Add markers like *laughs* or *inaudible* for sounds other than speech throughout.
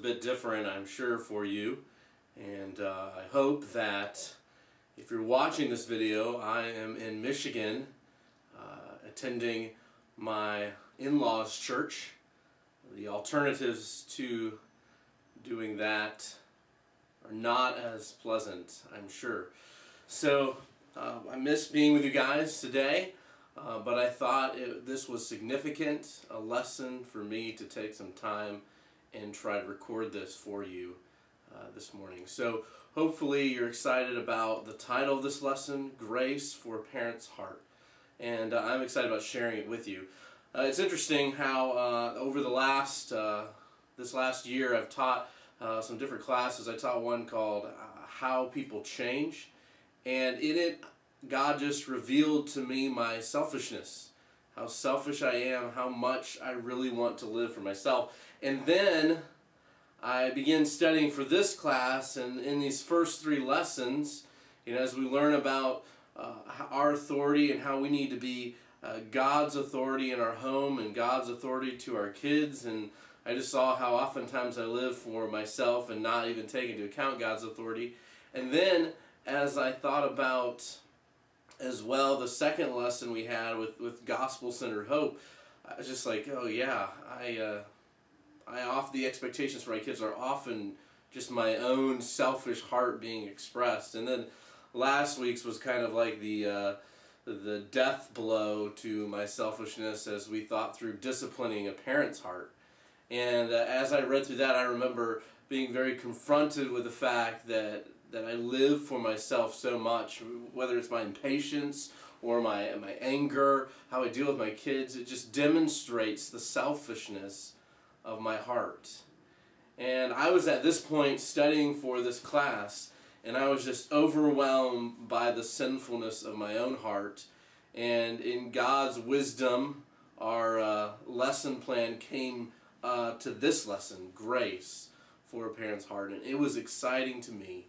a bit different, I'm sure, for you. And uh, I hope that if you're watching this video, I am in Michigan uh, attending my in-laws church. The alternatives to doing that are not as pleasant, I'm sure. So uh, I miss being with you guys today. Uh, but I thought it, this was significant, a lesson for me to take some time and try to record this for you uh, this morning. So hopefully you're excited about the title of this lesson, Grace for a Parent's Heart. And uh, I'm excited about sharing it with you. Uh, it's interesting how uh, over the last, uh, this last year I've taught some different classes. I taught one called How People Change. And in it God just revealed to me my selfishness, how selfish I am, how much I really want to live for myself. And then I begin studying for this class, and in these first three lessons, you know, as we learn about uh, our authority and how we need to be uh, God's authority in our home and God's authority to our kids, and I just saw how oftentimes I live for myself and not even take into account God's authority. And then as I thought about as well the second lesson we had with with gospel centered hope i was just like oh yeah i uh, i off the expectations for my kids are often just my own selfish heart being expressed. And then last week's was kind of like the uh, the death blow to my selfishness as we thought through disciplining a parent's heart. And uh, as i read through that i remember being very confronted with the fact that that I live for myself so much, whether it's my impatience or my, my anger, how I deal with my kids, it just demonstrates the selfishness of my heart. And I was at this point studying for this class, and I was just overwhelmed by the sinfulness of my own heart. And in God's wisdom, our uh, lesson plan came uh, to this lesson, grace for a parent's heart. And it was exciting to me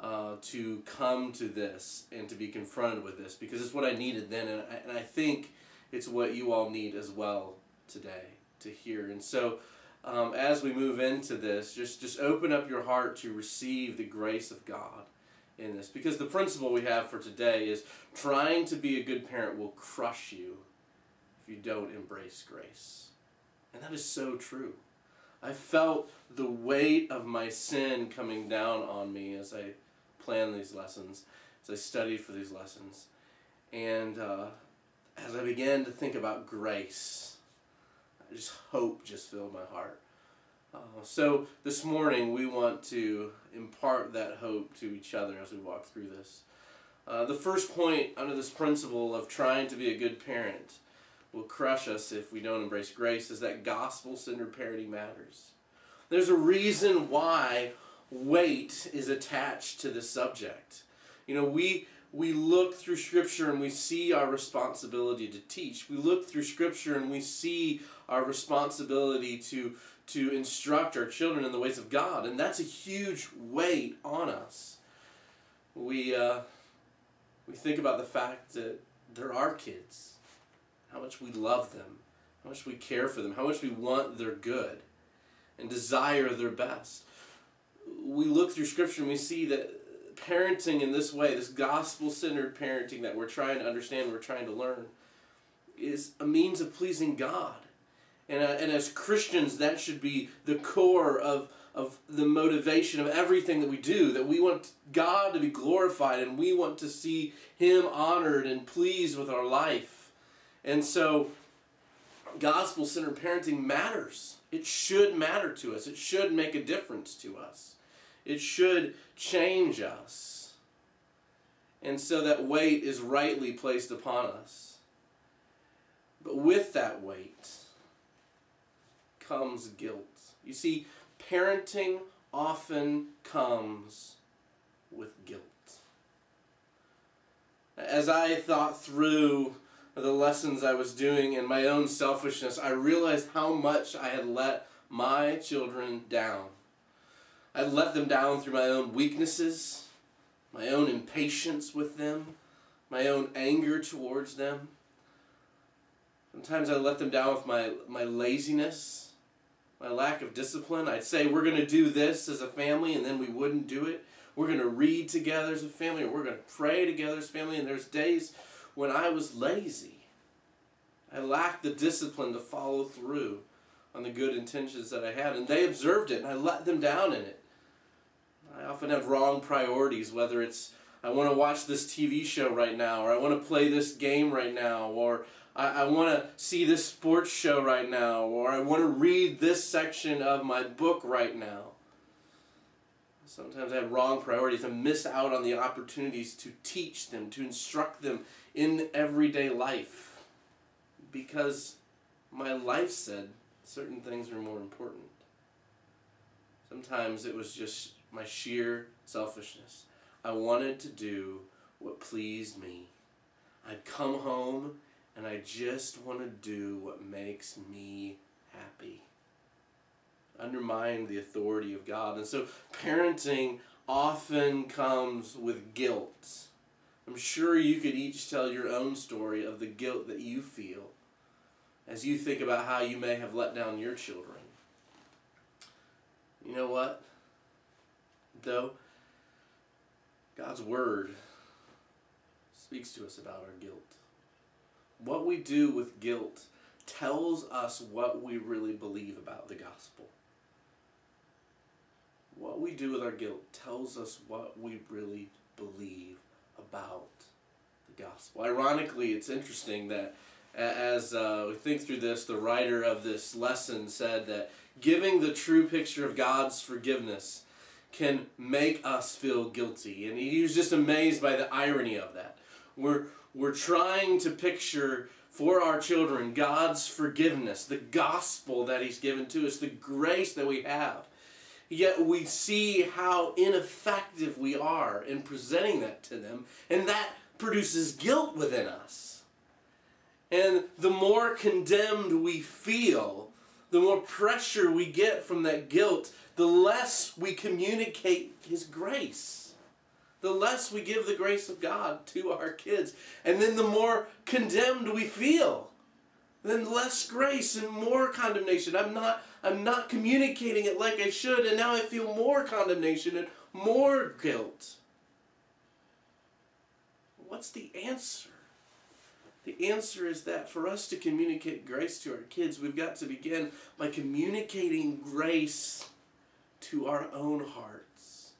uh, to come to this and to be confronted with this because it's what I needed then, and I, and I think it's what you all need as well today to hear. And so, um, as we move into this, just just open up your heart to receive the grace of God in this, because the principle we have for today is trying to be a good parent will crush you if you don't embrace grace, and that is so true. I felt the weight of my sin coming down on me as I planned these lessons, as I studied for these lessons. And uh, as I began to think about grace, just hope just filled my heart. Uh, so this morning we want to impart that hope to each other as we walk through this. Uh, the first point under this principle of trying to be a good parent will crush us if we don't embrace grace is that gospel-centered parenting matters. There's a reason why weight is attached to the subject. You know, we we look through Scripture and we see our responsibility to teach. We look through Scripture and we see our responsibility to, to instruct our children in the ways of God. And that's a huge weight on us. We, uh, we think about the fact that they're our kids how much we love them, how much we care for them, how much we want their good and desire their best. We look through Scripture and we see that parenting in this way, this gospel-centered parenting that we're trying to understand, we're trying to learn, is a means of pleasing God. And, uh, and as Christians, that should be the core of, of the motivation of everything that we do, that we want God to be glorified and we want to see Him honored and pleased with our life. And so, gospel centered parenting matters. It should matter to us, it should make a difference to us, it should change us. And so, that weight is rightly placed upon us. But with that weight comes guilt. You see, parenting often comes with guilt. As I thought through the lessons I was doing and my own selfishness, I realized how much I had let my children down. I let them down through my own weaknesses, my own impatience with them, my own anger towards them. Sometimes I let them down with my, my laziness, my lack of discipline. I'd say we're going to do this as a family and then we wouldn't do it. We're going to read together as a family or we're going to pray together as a family. And there's days when I was lazy. I lacked the discipline to follow through on the good intentions that I had. And they observed it and I let them down in it. I often have wrong priorities, whether it's I want to watch this TV show right now, or I want to play this game right now, or I, I want to see this sports show right now, or I want to read this section of my book right now. Sometimes I have wrong priorities and miss out on the opportunities to teach them, to instruct them in everyday life because my life said certain things are more important. Sometimes it was just my sheer selfishness. I wanted to do what pleased me. I'd come home and I just want to do what makes me happy. Undermine the authority of God. And so parenting often comes with guilt. I'm sure you could each tell your own story of the guilt that you feel as you think about how you may have let down your children. You know what? Though, God's Word speaks to us about our guilt. What we do with guilt tells us what we really believe about the gospel. What we do with our guilt tells us what we really believe about the gospel. Ironically, it's interesting that as uh, we think through this, the writer of this lesson said that giving the true picture of God's forgiveness can make us feel guilty. And he was just amazed by the irony of that. We're, we're trying to picture for our children God's forgiveness, the gospel that He's given to us, the grace that we have. Yet we see how ineffective we are in presenting that to them, and that produces guilt within us. And the more condemned we feel, the more pressure we get from that guilt, the less we communicate His grace. The less we give the grace of God to our kids. And then the more condemned we feel. Then less grace and more condemnation. I'm not, I'm not communicating it like I should, and now I feel more condemnation and more guilt. What's the answer? The answer is that for us to communicate grace to our kids, we've got to begin by communicating grace to our own hearts.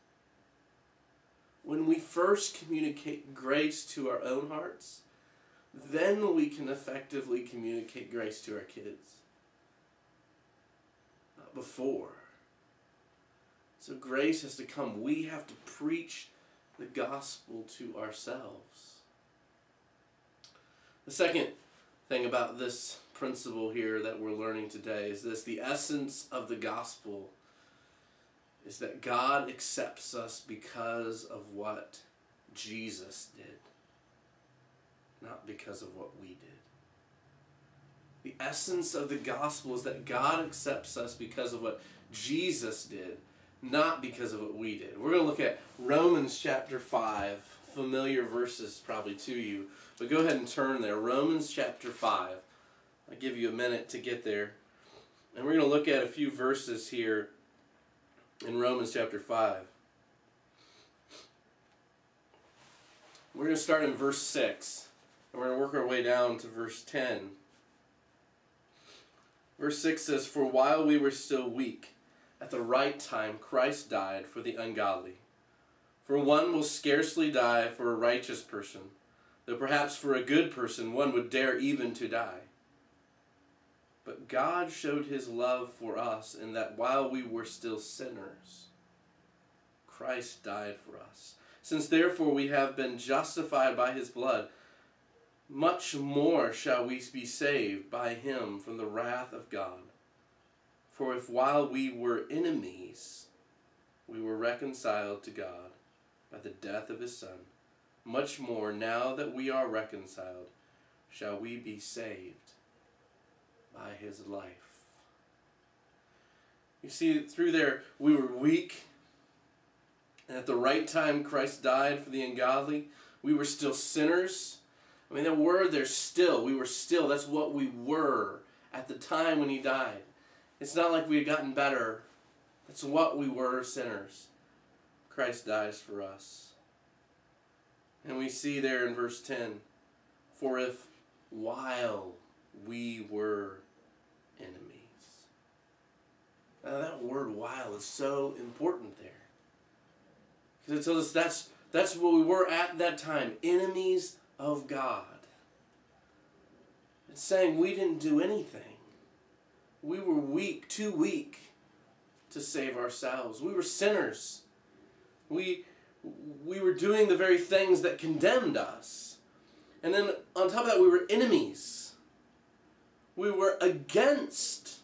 When we first communicate grace to our own hearts, then we can effectively communicate grace to our kids. Not before. So grace has to come. We have to preach the gospel to ourselves. The second thing about this principle here that we're learning today is this the essence of the gospel is that God accepts us because of what Jesus did, not because of what we did. The essence of the gospel is that God accepts us because of what Jesus did, not because of what we did. We're going to look at Romans chapter 5, familiar verses probably to you, but go ahead and turn there. Romans chapter 5. I'll give you a minute to get there. And we're going to look at a few verses here in Romans chapter 5. We're going to start in verse 6, and we're going to work our way down to verse 10. Verse 6 says, For while we were still weak, at the right time Christ died for the ungodly. For one will scarcely die for a righteous person, though perhaps for a good person one would dare even to die. But God showed his love for us in that while we were still sinners, Christ died for us. Since therefore we have been justified by his blood, much more shall we be saved by him from the wrath of God. For if while we were enemies, we were reconciled to God by the death of his Son, much more now that we are reconciled, shall we be saved by his life. You see, through there, we were weak, and at the right time, Christ died for the ungodly. We were still sinners. I mean, that word there, still, we were still, that's what we were at the time when he died. It's not like we had gotten better. That's what we were sinners. Christ dies for us. And we see there in verse 10 For if while we were enemies. Now, that word while is so important there. Because it tells us that's, that's what we were at that time enemies of God. It's saying we didn't do anything. We were weak, too weak to save ourselves. We were sinners. We, we were doing the very things that condemned us. And then on top of that, we were enemies. We were against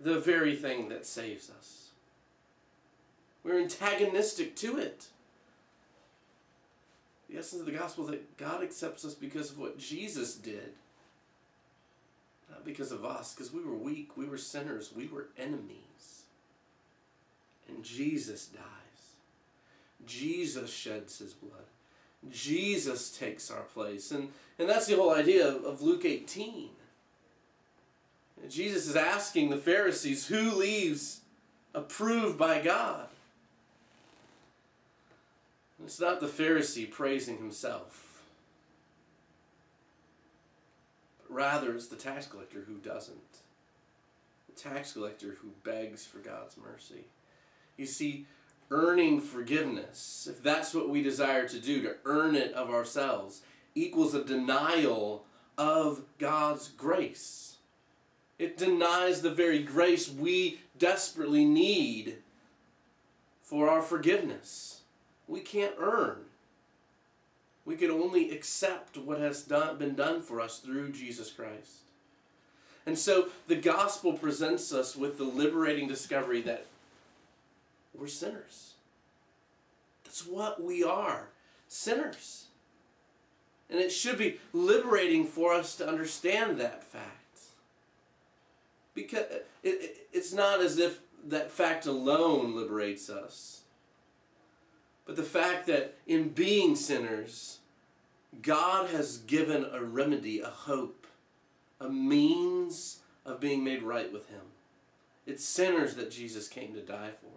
the very thing that saves us. We're antagonistic to it. The essence of the gospel is that God accepts us because of what Jesus did not because of us, because we were weak, we were sinners, we were enemies. And Jesus dies. Jesus sheds his blood. Jesus takes our place. And, and that's the whole idea of, of Luke 18. Jesus is asking the Pharisees who leaves approved by God. It's not the Pharisee praising himself. But Rather, it's the tax collector who doesn't. The tax collector who begs for God's mercy. You see, earning forgiveness, if that's what we desire to do, to earn it of ourselves, equals a denial of God's grace. It denies the very grace we desperately need for our forgiveness. We can't earn we can only accept what has done, been done for us through Jesus Christ. And so the gospel presents us with the liberating discovery that we're sinners. That's what we are sinners. And it should be liberating for us to understand that fact. Because it, it, it's not as if that fact alone liberates us, but the fact that in being sinners, God has given a remedy, a hope, a means of being made right with Him. It's sinners that Jesus came to die for.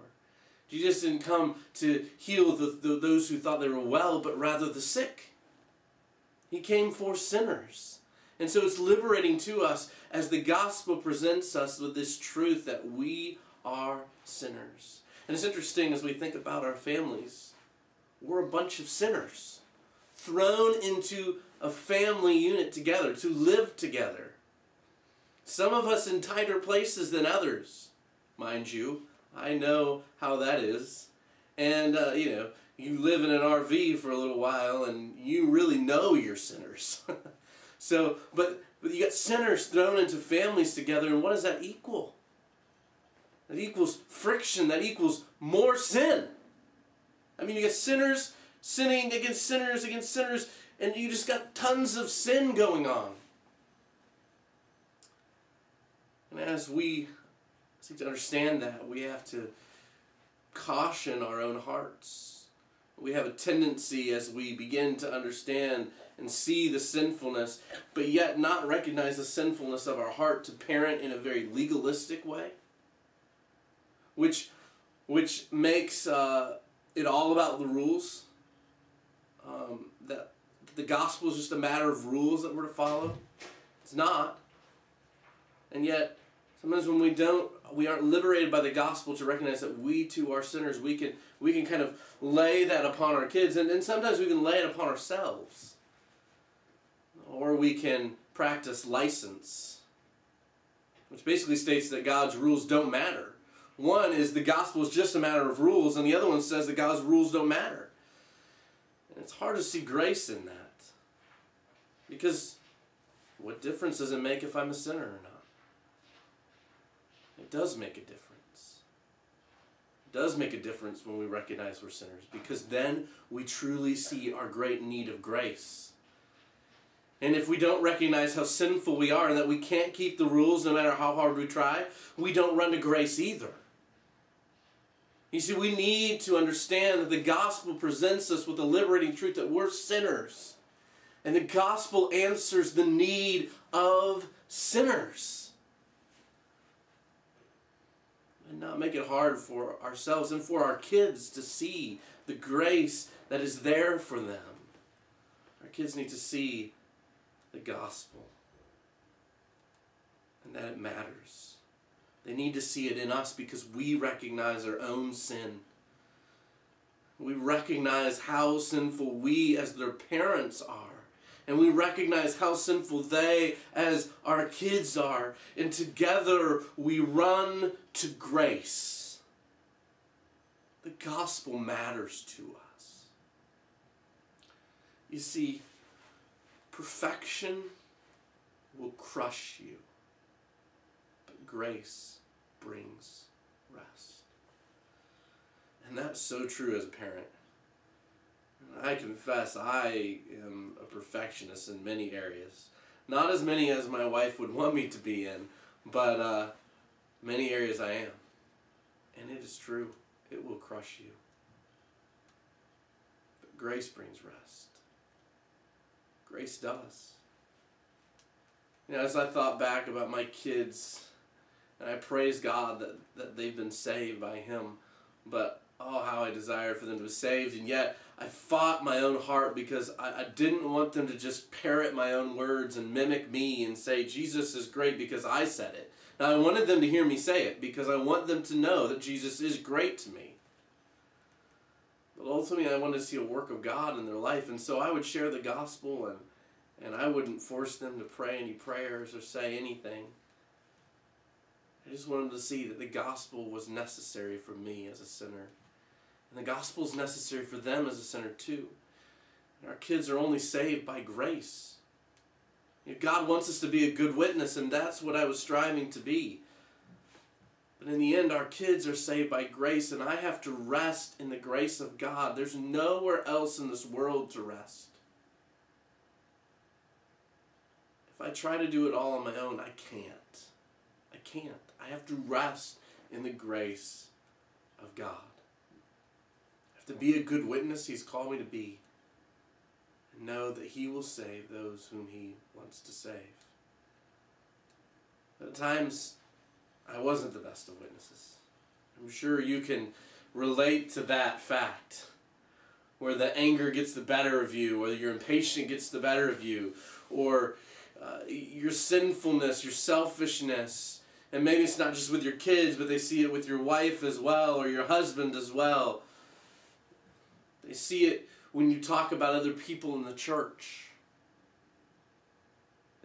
Jesus didn't come to heal the, the, those who thought they were well, but rather the sick. He came for sinners. And so it's liberating to us as the gospel presents us with this truth that we are sinners. And it's interesting as we think about our families, we're a bunch of sinners thrown into a family unit together, to live together. Some of us in tighter places than others, mind you. I know how that is. And, uh, you know, you live in an RV for a little while and you really know you're sinners. *laughs* so, but, but you got sinners thrown into families together, and what does that equal? That equals friction, that equals more sin. I mean, you get sinners sinning against sinners against sinners, and you just got tons of sin going on. And as we seek to understand that, we have to caution our own hearts. We have a tendency as we begin to understand and see the sinfulness, but yet not recognize the sinfulness of our heart to parent in a very legalistic way, which, which makes uh, it all about the rules um, that the gospel is just a matter of rules that we're to follow. It's not. And yet, sometimes when we don't, we aren't liberated by the gospel to recognize that we too are sinners. We can we can kind of lay that upon our kids, and, and sometimes we can lay it upon ourselves. Or we can practice license, which basically states that God's rules don't matter. One is the gospel is just a matter of rules, and the other one says that God's rules don't matter. And it's hard to see grace in that. Because what difference does it make if I'm a sinner or not? It does make a difference. It does make a difference when we recognize we're sinners because then we truly see our great need of grace. And if we don't recognize how sinful we are and that we can't keep the rules no matter how hard we try, we don't run to grace either. You see, we need to understand that the gospel presents us with the liberating truth that we're sinners. And the gospel answers the need of sinners. and not make it hard for ourselves and for our kids to see the grace that is there for them. Our kids need to see the gospel and that it matters. They need to see it in us because we recognize our own sin. We recognize how sinful we as their parents are. And we recognize how sinful they as our kids are. And together we run to grace. The gospel matters to us. You see, perfection will crush you but grace brings rest. And that's so true as a parent. I confess I am a perfectionist in many areas. Not as many as my wife would want me to be in, but uh, many areas I am. And it is true, it will crush you. But grace brings rest. Grace does. You know, as I thought back about my kids and I praise God that, that they've been saved by Him. But oh, how I desire for them to be saved. And yet I fought my own heart because I, I didn't want them to just parrot my own words and mimic me and say, Jesus is great because I said it. Now I wanted them to hear me say it because I want them to know that Jesus is great to me. But ultimately, I wanted to see a work of God in their life. And so I would share the gospel and, and I wouldn't force them to pray any prayers or say anything. I just wanted to see that the gospel was necessary for me as a sinner. And the gospel is necessary for them as a sinner too. And our kids are only saved by grace. You know, God wants us to be a good witness, and that's what I was striving to be. But in the end, our kids are saved by grace, and I have to rest in the grace of God. There's nowhere else in this world to rest. If I try to do it all on my own, I can't. I can't. I have to rest in the grace of God. I have to be a good witness He's called me to be. And know that He will save those whom He wants to save. At times, I wasn't the best of witnesses. I'm sure you can relate to that fact. Where the anger gets the better of you, or your impatience gets the better of you, or uh, your sinfulness, your selfishness, and maybe it's not just with your kids, but they see it with your wife as well or your husband as well. They see it when you talk about other people in the church.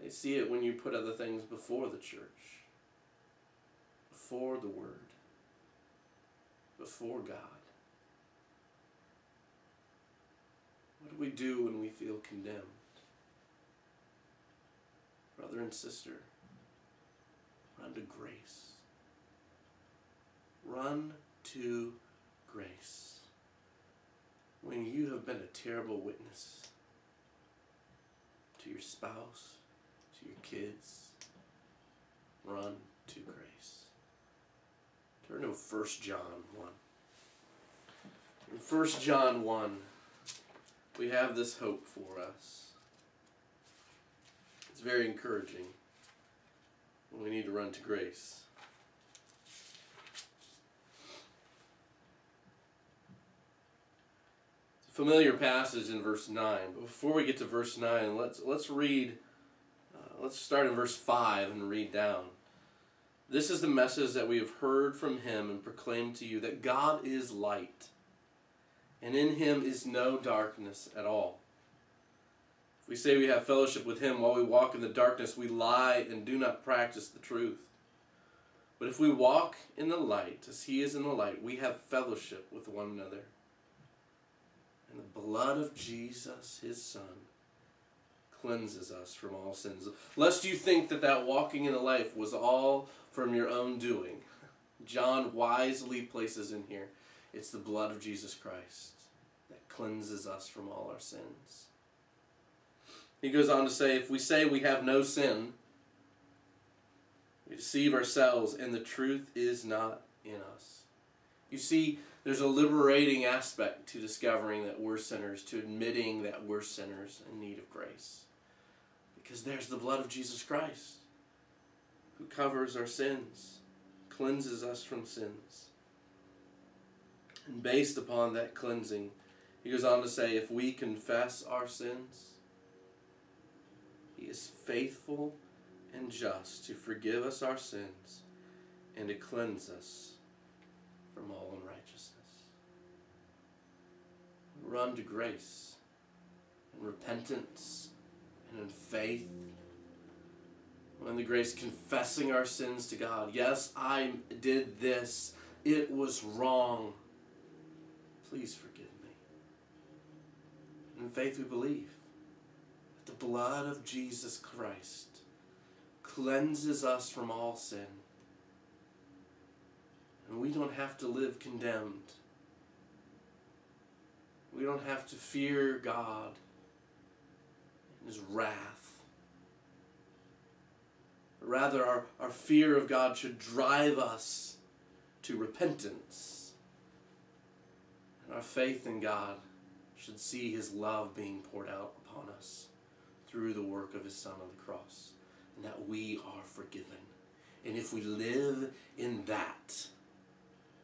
They see it when you put other things before the church, before the Word, before God. What do we do when we feel condemned? Brother and sister, Run to grace. Run to grace. When you have been a terrible witness to your spouse, to your kids, run to grace. Turn to 1 John 1. In 1 John 1, we have this hope for us. It's very encouraging we need to run to grace. It's a familiar passage in verse 9. But before we get to verse 9, let's, let's read, uh, let's start in verse 5 and read down. This is the message that we have heard from him and proclaimed to you that God is light, and in him is no darkness at all. If we say we have fellowship with him while we walk in the darkness, we lie and do not practice the truth. But if we walk in the light, as he is in the light, we have fellowship with one another. And the blood of Jesus, his son, cleanses us from all sins. Lest you think that that walking in the life was all from your own doing. John wisely places in here, it's the blood of Jesus Christ that cleanses us from all our sins. He goes on to say, if we say we have no sin, we deceive ourselves and the truth is not in us. You see, there's a liberating aspect to discovering that we're sinners, to admitting that we're sinners in need of grace. Because there's the blood of Jesus Christ who covers our sins, cleanses us from sins. And based upon that cleansing, he goes on to say, if we confess our sins, he is faithful and just to forgive us our sins and to cleanse us from all unrighteousness. Run to grace and repentance and in faith. Run to grace, confessing our sins to God. Yes, I did this. It was wrong. Please forgive me. In faith, we believe blood of Jesus Christ cleanses us from all sin. And we don't have to live condemned. We don't have to fear God and His wrath. Rather, our, our fear of God should drive us to repentance. And our faith in God should see His love being poured out upon us through the work of His Son on the cross. And that we are forgiven. And if we live in that,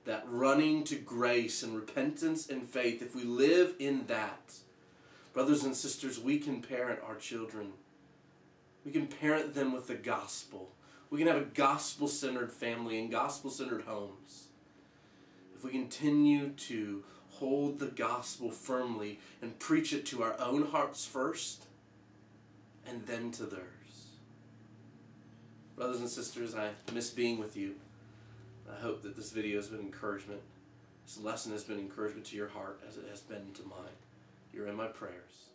that running to grace and repentance and faith, if we live in that, brothers and sisters, we can parent our children. We can parent them with the gospel. We can have a gospel centered family and gospel centered homes. If we continue to hold the gospel firmly and preach it to our own hearts first and then to theirs. Brothers and sisters, I miss being with you. I hope that this video has been encouragement. This lesson has been encouragement to your heart as it has been to mine. You're in my prayers.